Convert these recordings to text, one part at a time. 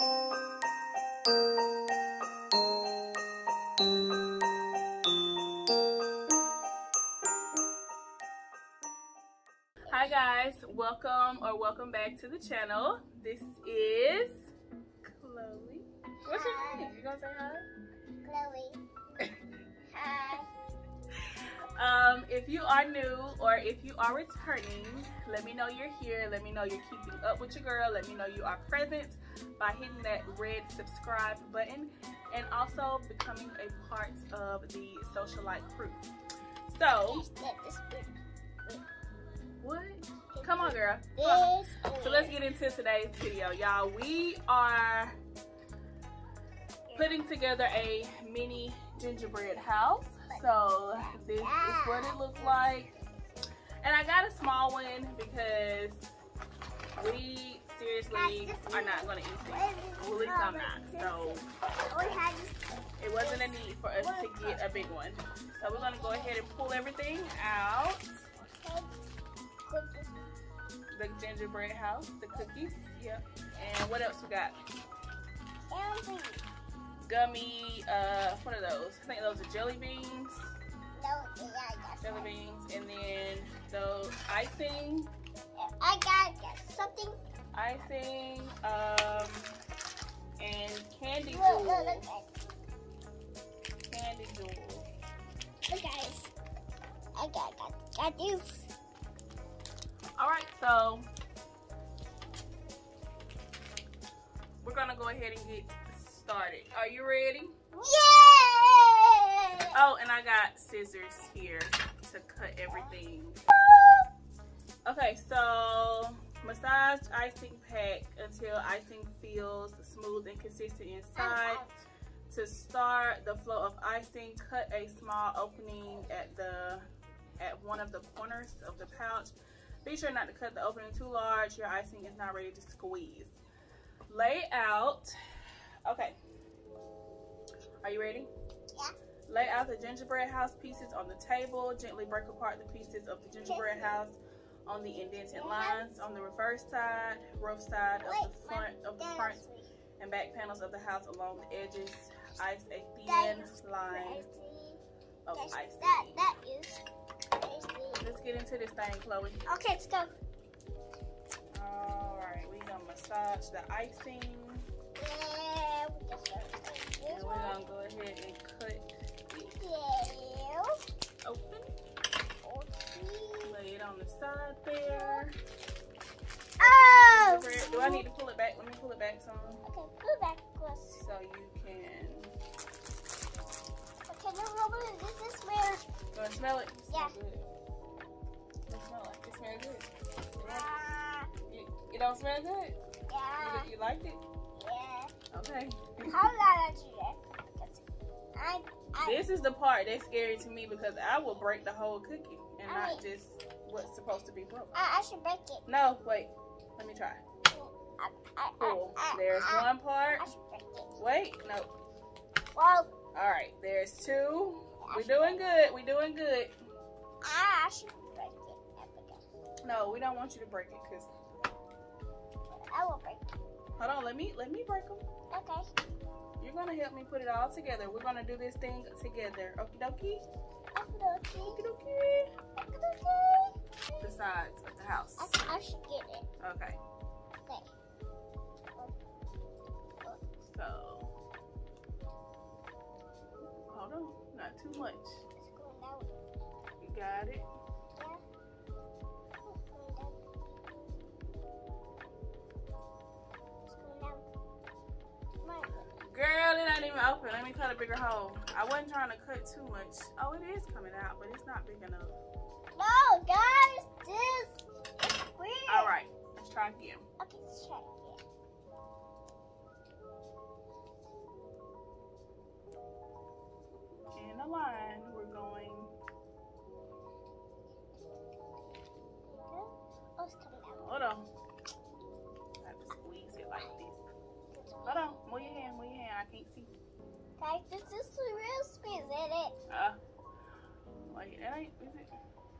Hi guys, welcome or welcome back to the channel. This is Chloe. What's your name? You gonna say hi? Chloe. Hi. Um, if you are new or if you are returning, let me know you're here. Let me know you're keeping up with your girl. Let me know you are present by hitting that red subscribe button and also becoming a part of the Socialite crew. So, what? Come on, girl. Come on. So let's get into today's video, y'all. We are putting together a mini gingerbread house. So this is what it looks like. And I got a small one because we seriously are not gonna eat these. At least I'm not. So it wasn't a need for us to get a big one. So we're gonna go ahead and pull everything out. The gingerbread house, the cookies, yep. And what else we got? Gummy, uh, what are those? I think those are jelly beans. Jelly beans, and then those icing, I got something. Icing, um, and candy Look, look, look, Candy jewel. look, guys. I got, got, got this. All right, so we're gonna go ahead and get started. Are you ready? Yay! Oh, and I got scissors here to cut everything. Okay, so massage icing pack until icing feels smooth and consistent inside. To start the flow of icing, cut a small opening at the at one of the corners of the pouch. Be sure not to cut the opening too large. Your icing is not ready to squeeze. Lay out. Okay. Are you ready? Yeah. Lay out the gingerbread house pieces on the table. Gently break apart the pieces of the gingerbread house on the indented lines on the reverse side, rough side of the front of the front and back panels of the house along the edges. Ice a thin line of icing. That, that is. Let's get into this thing, Chloe. Okay, let's go. All right, we're gonna massage the icing, Yeah, we just and we're gonna go ahead and cut Yeah. open. It on the side there. Oh! Do I need to pull it back? Let me pull it back some Okay, put it back close. so you can. Okay, no, Robin, this is where. You wanna smell it? It Yeah. smells good. It smell like it smells good. Ah, You, you don't smell good? yeah, You, you liked it? yeah. Okay. How did I let you there? I, I, This is the part that's scary to me because I will break the whole cookie and not Alright. just what's supposed to be broke. I, I should break it. No, wait. Let me try. I, Cool. There's one part. I should break it. Wait, no. Well, All right, there's two. We're doing good. We're doing good. I, should break it. No, we don't want you to break it because. I will break it. Hold on. Let me let me break them. Okay. You're gonna help me put it all together. We're gonna do this thing together. Okie dokie. Okay. Okie dokie. Okay. The sides of the house. I, I should get it. Okay. Okay. So. Hold on. Not too much. It's going that way. You got it. Yeah. It's going down. It's going down. Come on. Girl, it ain't even open. Let me cut a bigger hole. I wasn't trying to cut too much. Oh, it is coming out, but it's not big enough. No, guys, this is weird. All right, let's try again. Okay, let's try again. In a line, we're going. Oh, it's coming out. Hold on. I have to squeeze it like this. Hold on. Move your hand. Move your hand. I can't see. Guys, this is real squeeze, isn't it? Uh. Wait, that ain't. Is it?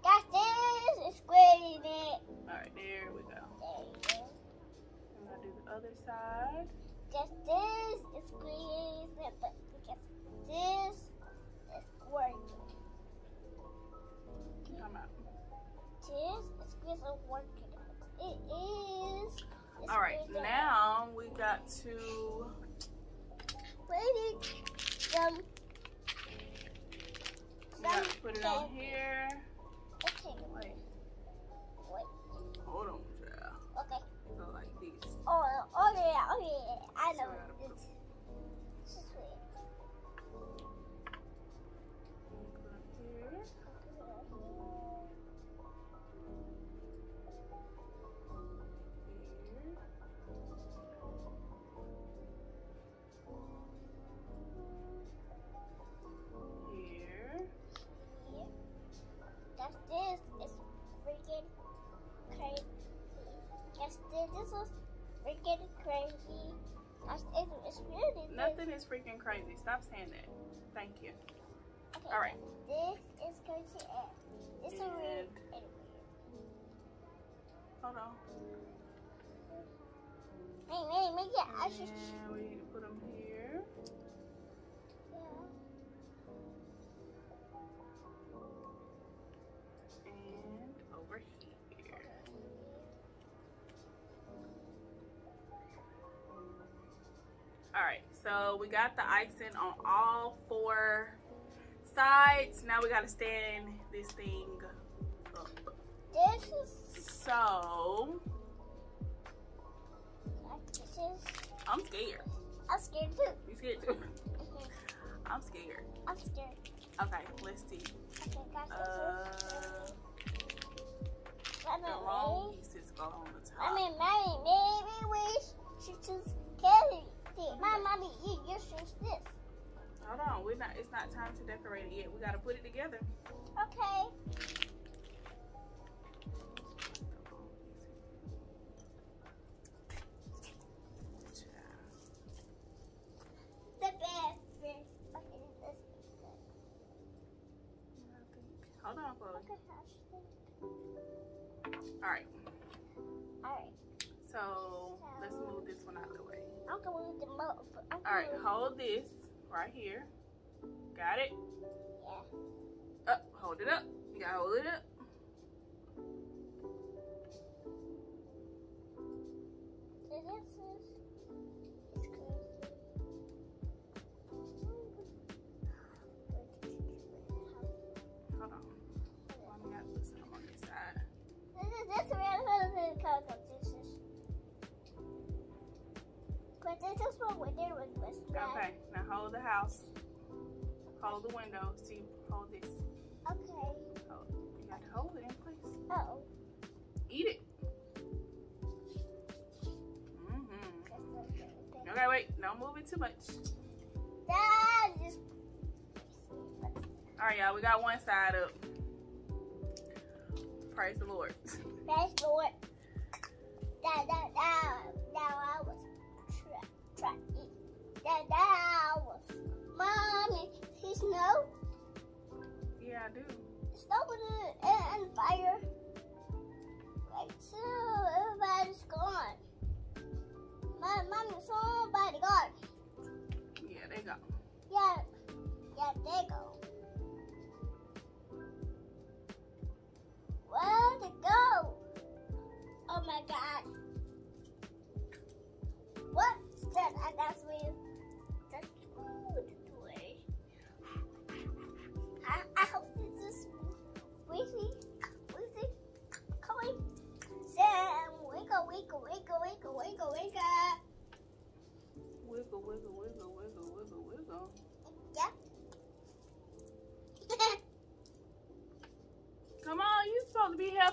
That's this. It's squaring. All right, there we go. There I'm gonna do the other side. That's this. is crazy. but we can you. Okay, All right. This is going to end. This is weird And- and weird. Hold on. Wait, wait, wait, yeah, I should. And we need to put them here. Yeah. And over here. All right, so we got the icing on all four sides. Now we got to stand this thing up. This is. So This is. I'm scared. I'm scared too. You scared too? I'm scared. I'm scared. Okay, let's see. Okay, guys, Uh, the wrong pieces go on the top. mommy, mommy, maybe maybe we should choose Kelly. My mommy, you, you choose this. Hold on, we're not. It's not time to decorate it yet. We got to put it together. Okay. The bed. bed. Okay, this is good. Hold on, Chloe. Okay, should think. All right. So I'm going the. All right, hold this right here. Got it? Yeah. Up, hold it up. You gotta hold it up. This is. This is what we did with this Okay, now hold the house. Hold the window. See, hold this. Okay. Hold. You got to hold it in place. Oh. Eat it. Mm-hmm. Okay, wait. Don't move it too much. That is. All right, y'all. We got one side up. Praise the Lord. Praise the Lord. That that that that I. Mommy, see snow? Yeah, I do. Snow and, and fire. Like so, everybody's gone. My mommy, somebody gone. Yeah, they go. Yeah, yeah, they go.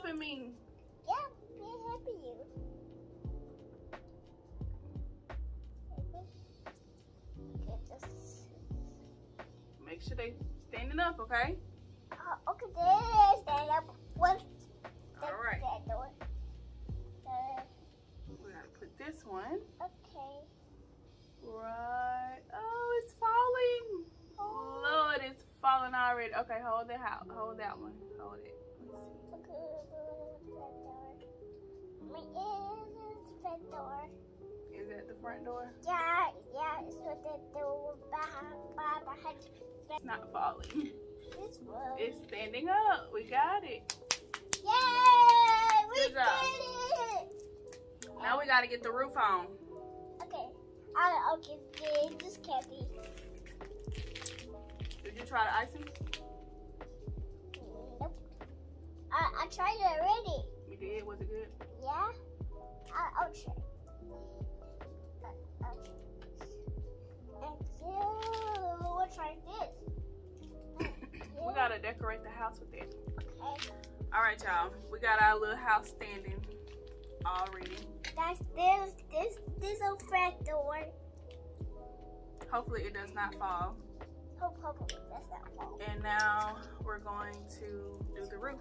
Helping me. Yeah, be happy you. Okay, just Make sure they standing up, okay? uh, okay, there, stand up. One. All right. That door. Uh, We gotta put this one okay. right. Oh, it's falling. Lord, it's falling already. Okay, hold that out. Hold that one. Hold it. Okay, what's that door? Is door. Is that the front door? Yeah, yeah, it's what the door behind, behind. It's not falling. One. It's standing up. We got it. Yay! We Good job. did it! Now we gotta get the roof on. Okay. I, okay, yeah, this candy. Did you try the icing? Nope. I, I tried it already. You did? Was it good? Yeah? I, I'll try. I- I'll try. And you will try this. We gotta decorate the house with it. Okay. All right, y'all. We got our little house standing already. That's this, this, this a front door. Hopefully it does not fall. Hope, hope, hope that's not fall. And now we're going to do the roof.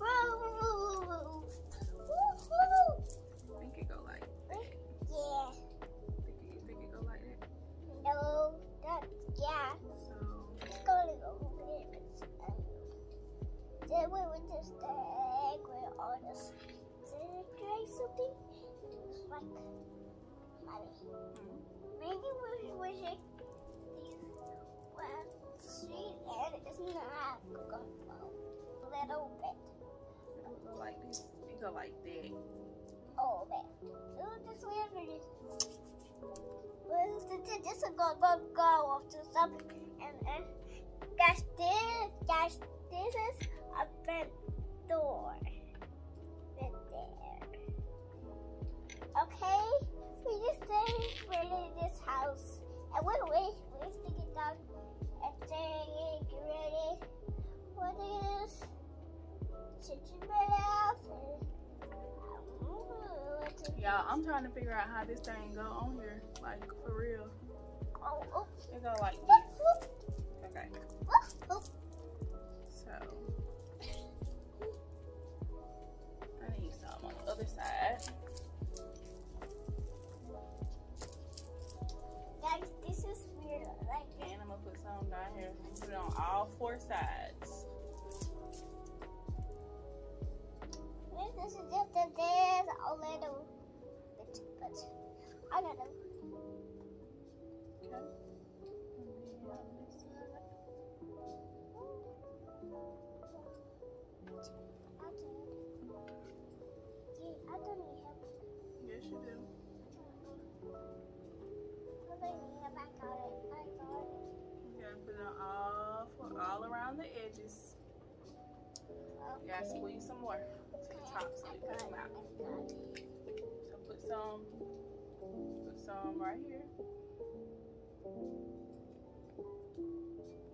Woo! Think it go like, Yeah. think it, think it go like that. No, yeah. It's gonna go then we would just decorate all something. Like Maybe we we should these street and it's not gonna this. Like that. Oh man. So this for this. Is gonna go go off to something and and guys this guys this is a front door. Right there. Okay? We just stay ready this house. And wait, wait, we stick it down and then get ready. What is? Y'all, I'm trying to figure out how this thing go on here. Like, for real. It go like this. Okay. So I need some on the other side. Guys, this is weird. Like, And I'm gonna put some down here. Put it on all four sides. This is just a this a little bit, but I don't know. Okay. And then on this side. I did. Yeah, I don't need help. Yes, you do. I don't need help. I got it. I got it. You gotta put it all all around the edges. You gotta squeeze some more top so you can come out. So put some, put some right here.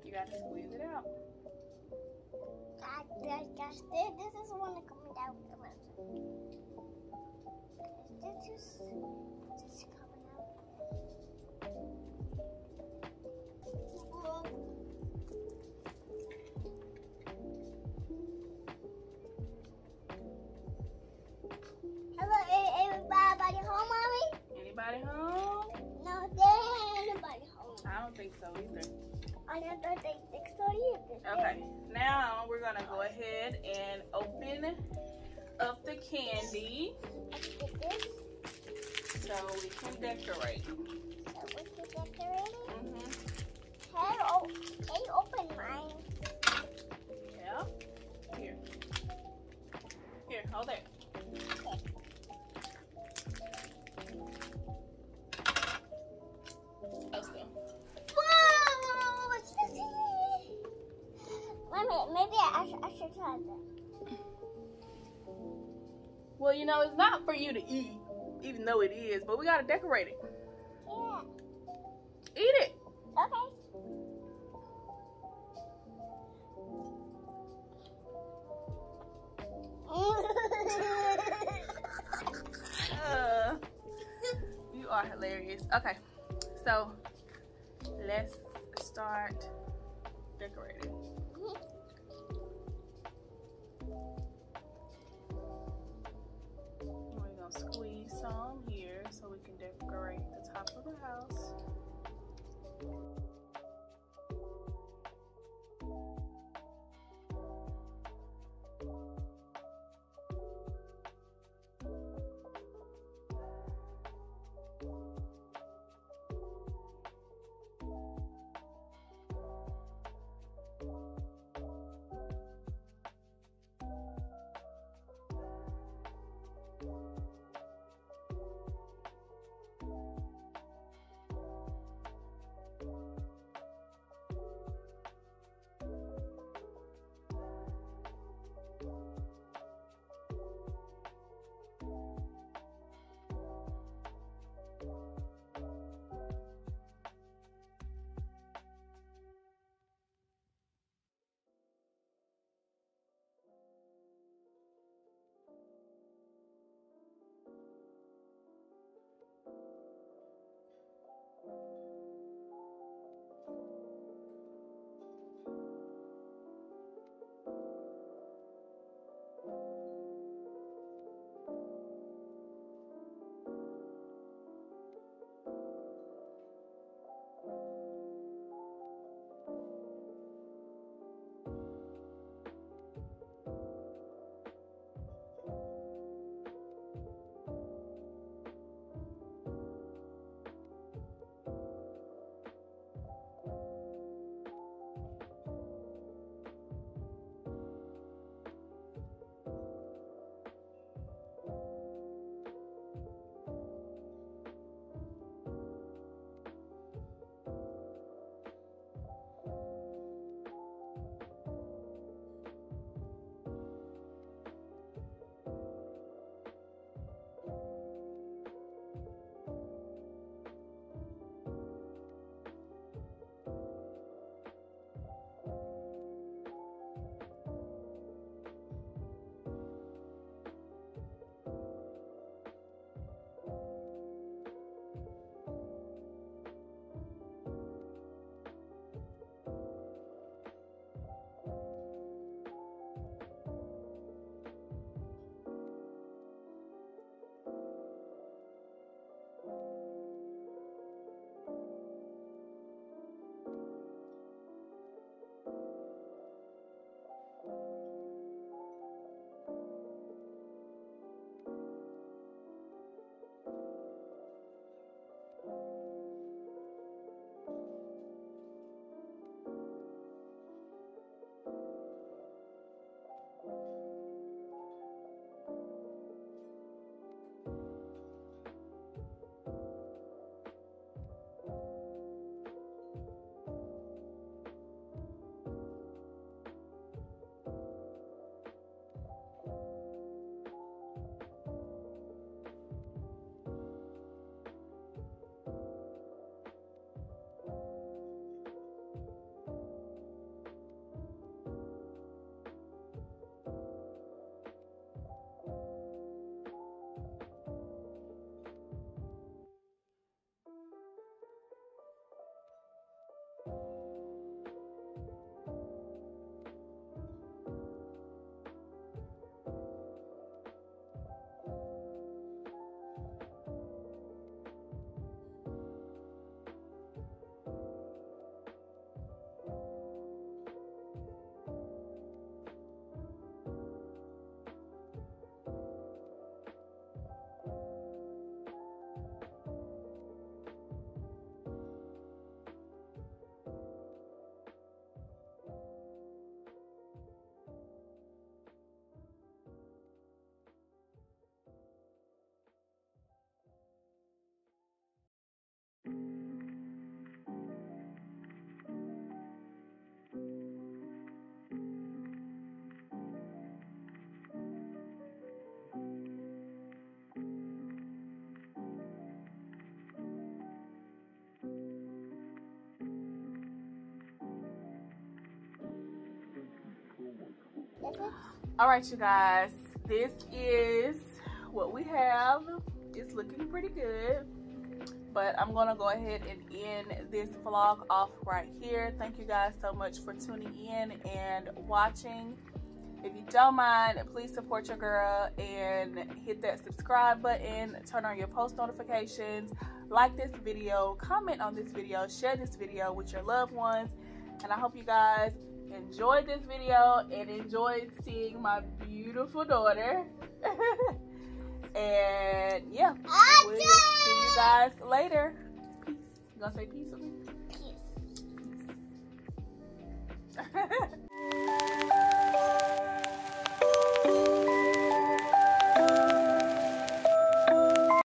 You gotta squeeze it out. God, gosh, gosh, this, this is one that coming down. Is this is candy so we can decorate. so we can decorate it. hmm Hey, oh, can you open mine? Yeah. Here. Here, hold it. Okay. Oh, still. Whoa! What's this? Wait a minute, maybe I, should, I should try that. Well, you know, it's not for you to eat, even though it is, but we gotta decorate it. Yeah. Eat it. Okay. Uh, you are hilarious. Okay, so let's start decorating. Gonna squeeze some here so we can decorate the top of the house. All right, you guys. This is what we have. It's looking pretty good. But I'm to go ahead and end this vlog off right here. Thank you guys so much for tuning in and watching. If you don't mind, please support your girl and hit that subscribe button. Turn on your post notifications. Like this video. Comment on this video. Share this video with your loved ones. And I hope you guys enjoyed this video and enjoyed seeing my beautiful daughter. and yeah, I will see you guys later. Peace. You gonna say peace with me? Peace.